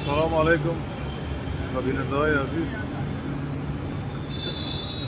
Assalomu alaykum va binoyi aziz.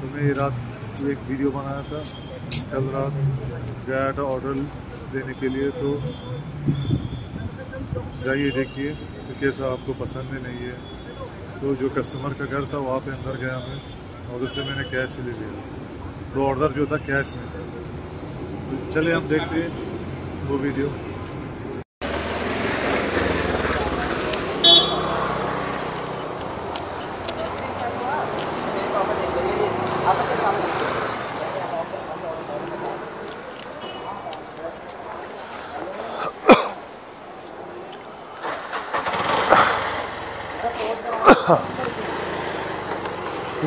तो मैं ये रात एक वीडियो बनाया था कल रात गया था ऑर्डर देने के लिए तो जाइए देखिए तो कैसा आपको पसंद है नहीं है तो जो कस्टमर का घर था वहाँ पे अंदर गया मैं और उससे मैंने कैश ले लिया। तो ऑर्डर जो था कैश में था। तो चले हम देखते हैं वो video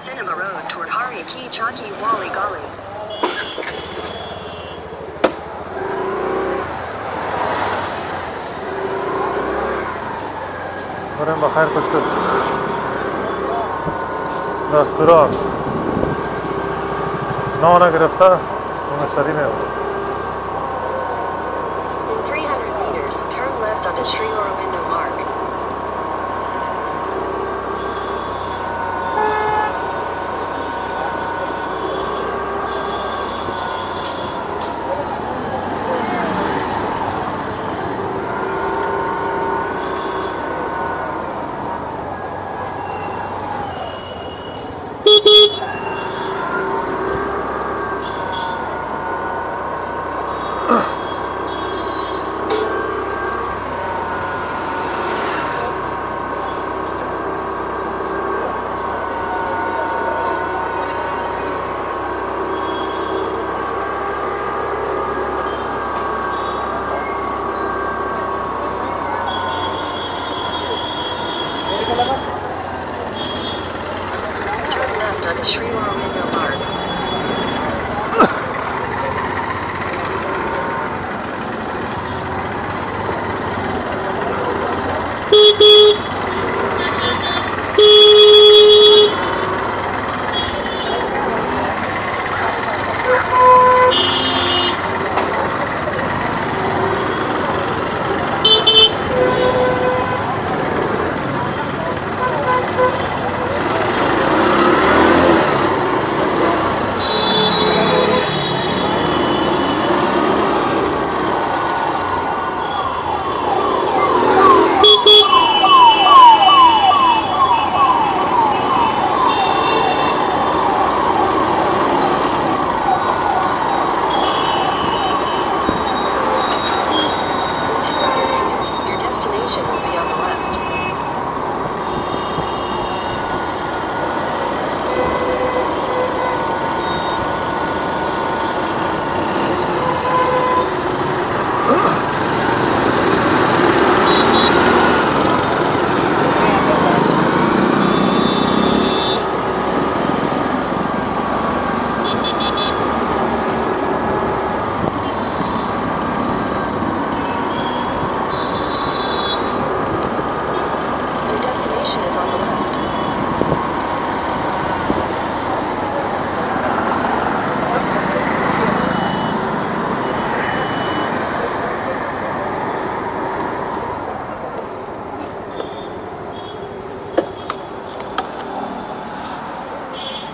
Cinema Road toward Hariki Chaki Wali Gali. Барем бахайр кочтук. Ресторант. Нона грифта, он шариме. In 300 meters, turn left onto Street.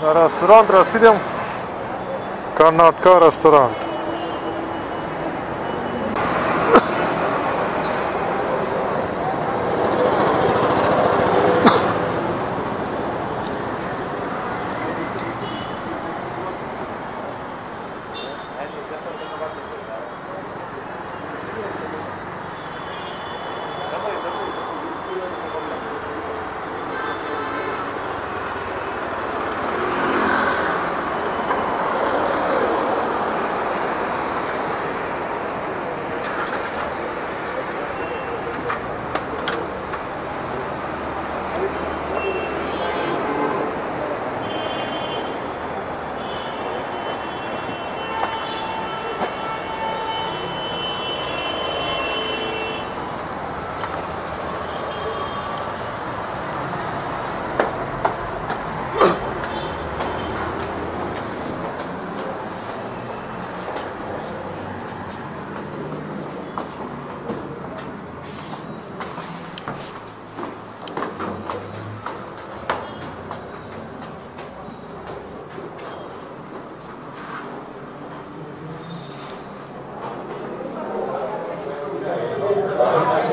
на ресторант, раз идем. Карнатка ресторант.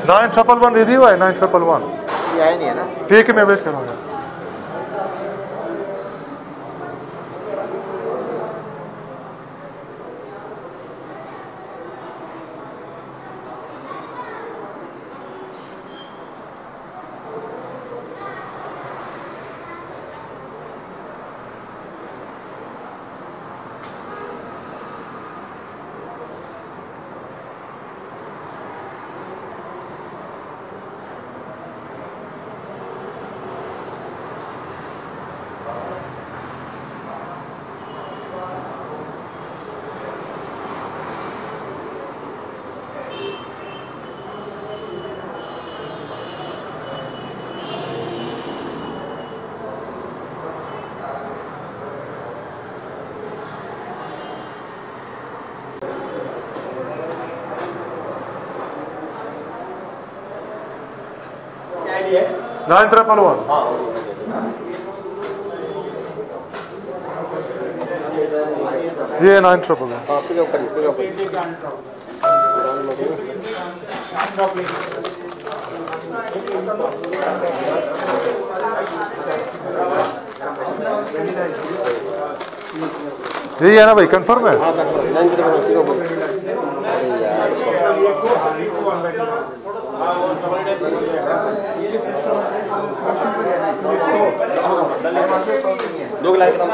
Nine triple one review हुआ है नाइन ट्रिपल वन ये आया नहीं है ना? ठीक है मैं वेट करूँगा नाइन ट्रिपल वन ये नाइन ट्रिपल हाँ यही है ना भाई कंफर्म है? Dua gelas kamu.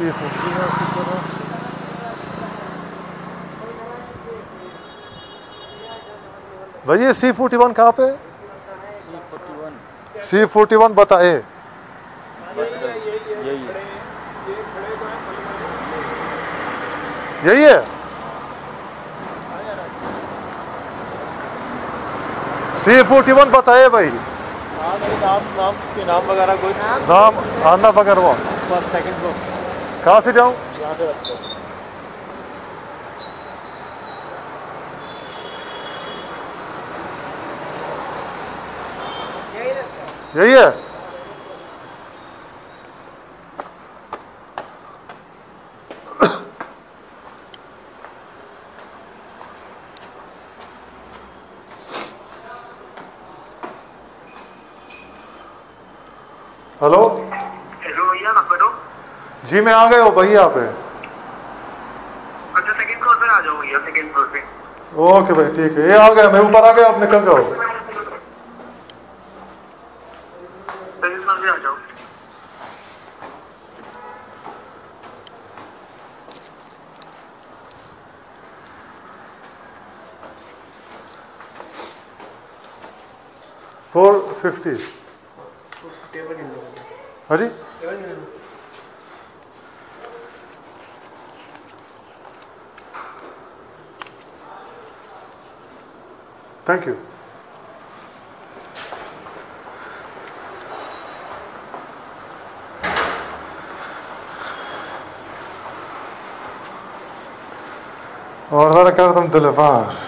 ये खूबसूरत है इसी तरह भैया सी फोर्टी वन कहाँ पे सी फोर्टी वन बताए। यही है। सी फोर्टी वन बताए भाई। नाम नाम के नाम वगैरह कोई? नाम आना अग्रवाल सेकंड फ्लोर कहाँ से जाऊँ? यही है हेलो हेलो भैया जी मैं आ गए हो भैया पे। अच्छा सेकंड फ्लोर पे आ जाओ भैया सेकंड फ्लोर पे। ओके भाई ठीक है। ये आ गया मैं ऊपर आ गया आप निकल जाओ फोर फिफ्टी हाँ जी thank you Ordere carta de